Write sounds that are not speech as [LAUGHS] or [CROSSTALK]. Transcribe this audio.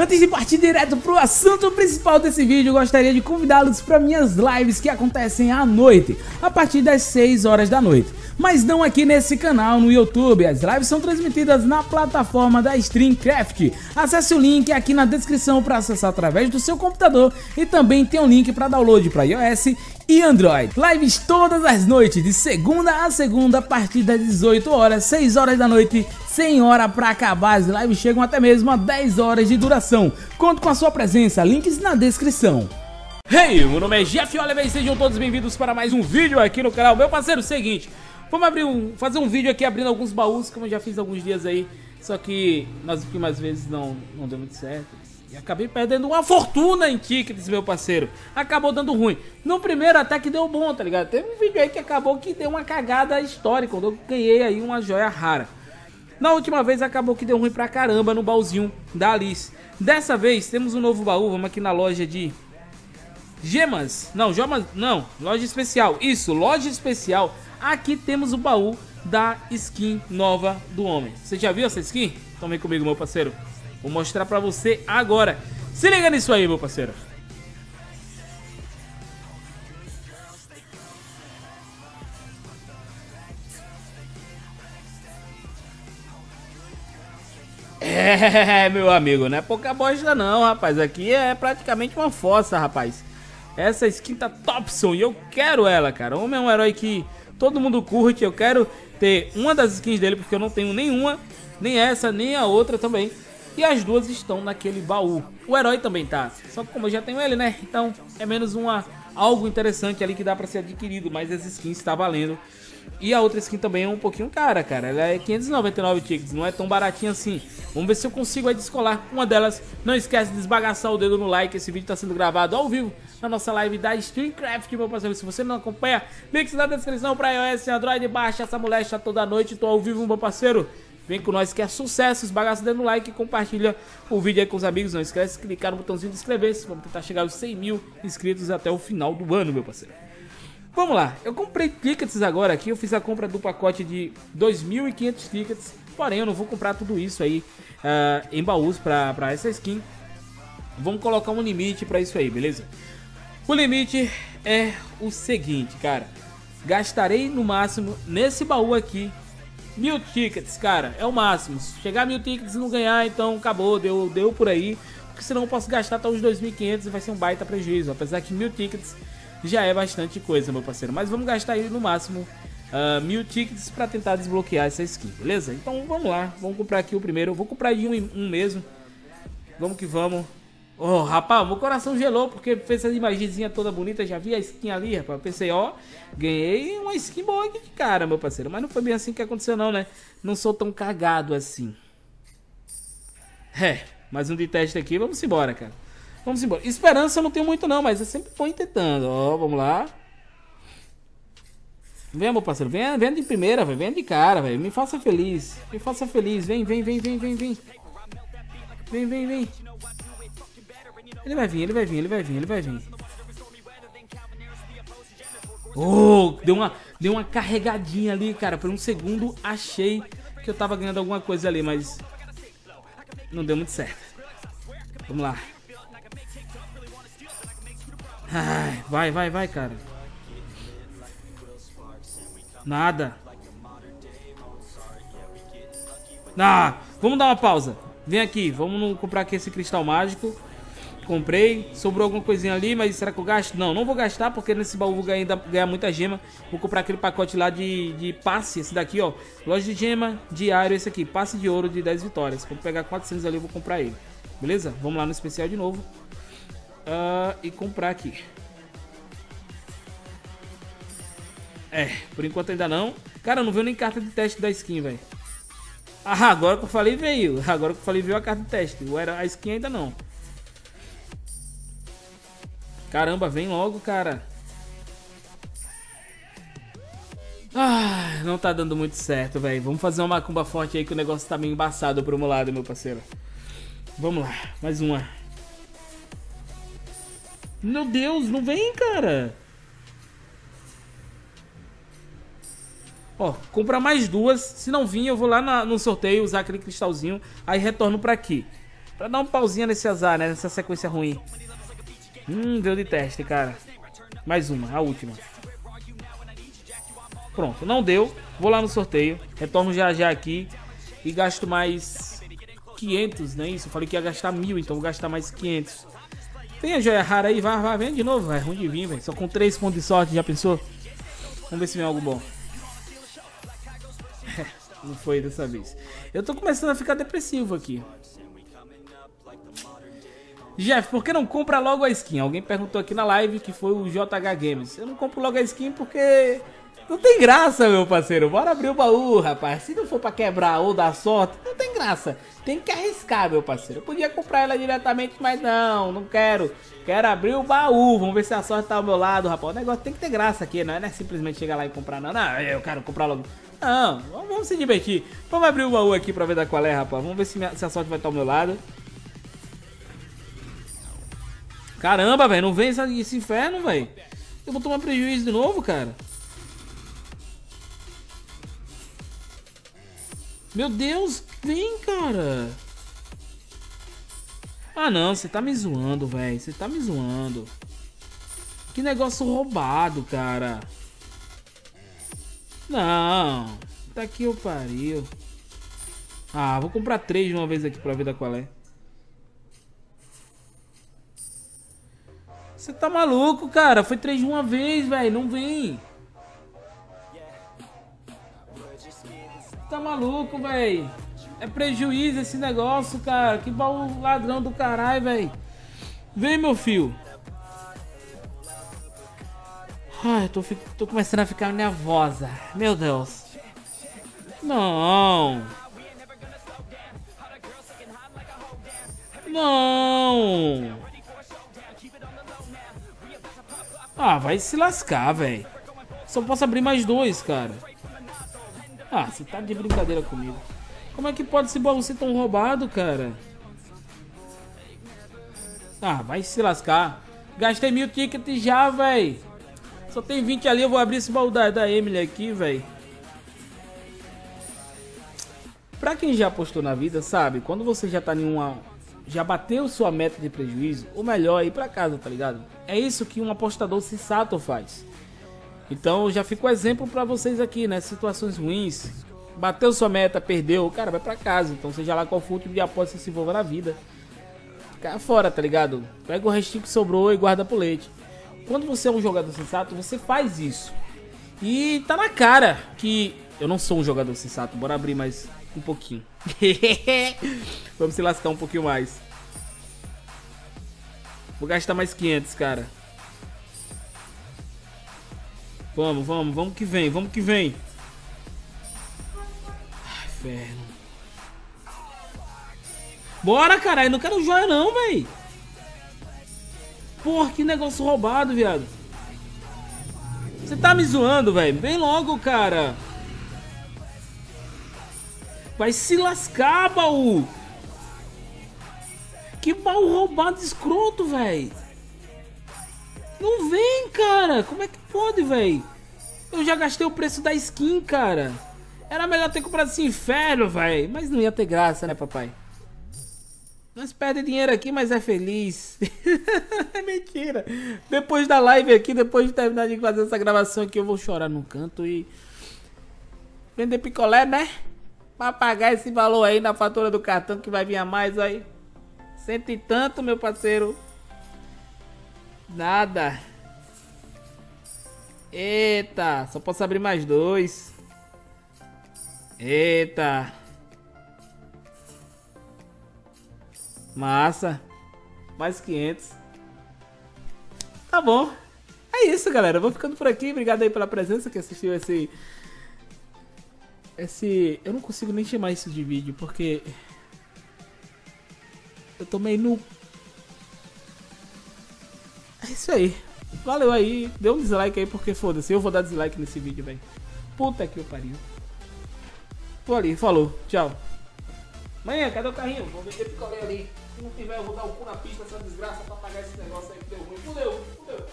Antes de partir direto pro assunto principal desse vídeo, gostaria de convidá-los para minhas lives que acontecem à noite, a partir das 6 horas da noite. Mas não aqui nesse canal no YouTube, as lives são transmitidas na plataforma da Streamcraft. Acesse o link aqui na descrição para acessar através do seu computador e também tem um link para download para iOS e Android. Lives todas as noites, de segunda a segunda, a partir das 18 horas, 6 horas da noite, sem hora para acabar. As lives chegam até mesmo a 10 horas de duração. Conto com a sua presença, links na descrição. Hey, meu nome é Jeff Oliver e sejam todos bem-vindos para mais um vídeo aqui no canal. Meu parceiro, seguinte, vamos abrir um, fazer um vídeo aqui abrindo alguns baús, como eu já fiz alguns dias aí. Só que nas últimas vezes não, não deu muito certo. E acabei perdendo uma fortuna em tickets, meu parceiro. Acabou dando ruim. No primeiro até que deu bom, tá ligado? Teve um vídeo aí que acabou que deu uma cagada histórica, quando eu ganhei aí uma joia rara. Na última vez acabou que deu ruim pra caramba no baúzinho da Alice. Dessa vez temos um novo baú, vamos aqui na loja de gemas. Não, gemas, não, loja especial. Isso, loja especial. Aqui temos o baú da skin nova do homem. Você já viu essa skin? Vem comigo, meu parceiro. Vou mostrar pra você agora. Se liga nisso aí, meu parceiro. É, [LAUGHS] meu amigo, não é pouca bosta não, rapaz. Aqui é praticamente uma fossa, rapaz. Essa skin tá Topson e eu quero ela, cara. O homem é um herói que todo mundo curte. Eu quero ter uma das skins dele, porque eu não tenho nenhuma. Nem essa, nem a outra também. E as duas estão naquele baú. O herói também tá. Só que como eu já tenho ele, né? Então é menos uma algo interessante ali que dá pra ser adquirido. Mas as skins tá valendo. E a outra skin também é um pouquinho cara, cara. Ela é 599 tickets, não é tão baratinha assim. Vamos ver se eu consigo aí descolar uma delas. Não esquece de esbagaçar o dedo no like. Esse vídeo está sendo gravado ao vivo na nossa live da Streamcraft, meu parceiro. Se você não acompanha, links na descrição para iOS e Android. Baixa essa moléstia toda noite. Tô ao vivo, meu parceiro. Vem com nós que é sucesso, esbagaça o dedo no like e compartilha o vídeo aí com os amigos. Não esquece de clicar no botãozinho de inscrever-se. Vamos tentar chegar aos 100 mil inscritos até o final do ano, meu parceiro. Vamos lá, eu comprei tickets agora aqui, eu fiz a compra do pacote de 2.500 tickets, porém eu não vou comprar tudo isso aí uh, em baús pra essa skin. Vamos colocar um limite pra isso aí, beleza? O limite é o seguinte, cara. Gastarei no máximo nesse baú aqui mil tickets, cara. É o máximo. Se chegar a mil tickets e não ganhar, então acabou, deu, deu por aí. Porque senão eu posso gastar até os 2.500 e vai ser um baita prejuízo. Apesar que mil tickets já é bastante coisa, meu parceiro. Mas vamos gastar aí no máximo uh, mil tickets para tentar desbloquear essa skin, beleza? Então vamos lá, vamos comprar aqui o primeiro. Eu vou comprar de um, um mesmo. Vamos que vamos. Oh, rapaz, meu coração gelou porque fez essa imagenzinha toda bonita. Já vi a skin ali, rapaz. Pensei, ó, ganhei uma skin boa aqui de cara, meu parceiro. Mas não foi bem assim que aconteceu, não, né? Não sou tão cagado assim. É, mais um de teste aqui. Vamos embora, cara. Vamos embora. Esperança eu não tenho muito não, mas eu sempre vou tentando. Ó, vamos lá. Vem, meu parceiro. Vem, vem de primeira, velho. Vem de cara, velho. Me faça feliz. Me faça feliz. Vem, vem, vem, vem, vem, vem. Vem, vem, vem. Ele vai vir, ele vai vir, ele vai vir, ele vai vir. Oh, deu uma, deu uma carregadinha ali, cara. Por um segundo achei que eu tava ganhando alguma coisa ali, mas não deu muito certo. Vamos lá. Ai, vai, vai, vai, cara. Nada. Ah, vamos dar uma pausa. Vem aqui, vamos comprar aqui esse cristal mágico. Comprei, sobrou alguma coisinha ali, mas será que eu gasto? Não, não vou gastar porque nesse baú vou ganhar, ganhar muita gema. Vou comprar aquele pacote lá de, de passe, esse daqui, ó. Loja de gema, diário, esse aqui. Passe de ouro de 10 vitórias. Vou pegar 400 ali, vou comprar ele. Beleza? Vamos lá no especial de novo uh, e comprar aqui. É, por enquanto ainda não. Cara, não veio nem carta de teste da skin, velho. Ah, agora que eu falei veio. Agora que eu falei veio a carta de teste. Era a skin ainda não. Caramba, vem logo, cara. Ah, não tá dando muito certo, velho. Vamos fazer uma macumba forte aí que o negócio tá meio embaçado pro meu lado, meu parceiro. Vamos lá, mais uma. Meu Deus, não vem, cara. Ó, comprar mais duas. Se não vir, eu vou lá na, no sorteio usar aquele cristalzinho. Aí retorno pra aqui. Pra dar um pauzinho nesse azar, né? Nessa sequência ruim. Hum, deu de teste, cara. Mais uma, a última. Pronto, não deu. Vou lá no sorteio. Retorno já já aqui. E gasto mais 500, não é isso? Eu falei que ia gastar mil, então vou gastar mais 500. Tem a joia rara aí, vai, vai, vem de novo. É ruim de vir, velho. Só com 3 pontos de sorte, já pensou? Vamos ver se vem algo bom. [LAUGHS] Não foi dessa vez. Eu tô começando a ficar depressivo aqui. Jeff, por que não compra logo a skin? Alguém perguntou aqui na live que foi o JH Games. Eu não compro logo a skin porque não tem graça, meu parceiro. Bora abrir o baú, rapaz. Se não for pra quebrar ou dar sorte, não tem graça. Tem que arriscar, meu parceiro. Eu podia comprar ela diretamente, mas não, não quero. Quero abrir o baú. Vamos ver se a sorte tá ao meu lado, rapaz. O negócio tem que ter graça aqui, não é, não é simplesmente chegar lá e comprar, não. Não, eu quero comprar logo. Não, vamos se divertir. Vamos abrir o baú aqui pra ver da qual é, rapaz. Vamos ver se, minha, se a sorte vai estar ao meu lado. Caramba, velho, não vem esse inferno, velho. Eu vou tomar prejuízo de novo, cara. Meu Deus, vem, cara. Ah, não, você tá me zoando, velho. Você tá me zoando. Que negócio roubado, cara. Não. Tá aqui o pariu. Ah, vou comprar três de uma vez aqui pra ver da qual é. Você tá maluco, cara? Foi três de uma vez, velho. Não vem. Tá maluco, velho. É prejuízo esse negócio, cara. Que baú ladrão do caralho, velho. Vem, meu filho. Ai, tô, tô começando a ficar nervosa. Meu Deus. Não. Não. Ah, vai se lascar, velho. Só posso abrir mais dois, cara. Ah, você tá de brincadeira comigo. Como é que pode esse baú ser tão roubado, cara? Ah, vai se lascar. Gastei mil tickets já, velho. Só tem 20 ali, eu vou abrir esse baú da, da Emily aqui, velho. Pra quem já apostou na vida, sabe? Quando você já tá em uma já bateu sua meta de prejuízo, o melhor é ir para casa, tá ligado? É isso que um apostador sensato faz. Então já fica o um exemplo para vocês aqui, né? Situações ruins, bateu sua meta, perdeu, cara, vai para casa. Então seja lá qual for o tipo de aposta que se envolva na vida. Fica fora, tá ligado? Pega o restinho que sobrou e guarda pro leite. Quando você é um jogador sensato, você faz isso. E tá na cara que eu não sou um jogador sensato. Bora abrir mais um pouquinho. [LAUGHS] Vamos se lascar um pouquinho mais. Vou gastar mais 500, cara. Vamos, vamos, vamos que vem, vamos que vem. Ai, inferno. Bora, caralho. Não quero joia não, véi. Porra, que negócio roubado, viado. Você tá me zoando, velho. Vem logo, cara. Vai se lascar, baú. Que baú roubado escroto, velho. Não vem, cara. Como é que pode, velho? Eu já gastei o preço da skin, cara. Era melhor ter comprado esse inferno, velho. Mas não ia ter graça, né, papai? Nós perde dinheiro aqui, mas é feliz. [LAUGHS] mentira. Depois da live aqui, depois de terminar de fazer essa gravação aqui, eu vou chorar no canto e... Vender picolé, né? Pra pagar esse valor aí na fatura do cartão que vai vir a mais aí. Cento e tanto, meu parceiro. Nada. Eita, só posso abrir mais dois. Eita. Massa. Mais 500. Tá bom. É isso, galera. Eu vou ficando por aqui. Obrigado aí pela presença que assistiu esse esse. Eu não consigo nem chamar isso de vídeo porque. Eu tomei no. É isso aí. Valeu aí. Dê um dislike aí, porque foda-se. Eu vou dar dislike nesse vídeo, velho. Puta que pariu. Tô ali, falou. Tchau. Amanhã, cadê o carrinho? Vou vender picolé ali. Se não tiver, eu vou dar o cu na pista essa desgraça pra pagar esse negócio aí que deu ruim. Fudeu, fudeu.